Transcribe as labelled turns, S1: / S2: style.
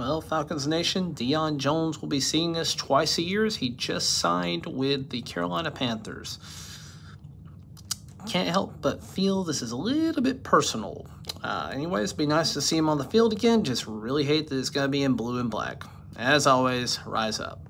S1: Well, Falcons Nation, Deion Jones will be seeing us twice a year he just signed with the Carolina Panthers. Can't help but feel this is a little bit personal. Uh, anyways, be nice to see him on the field again. Just really hate that it's going to be in blue and black. As always, rise up.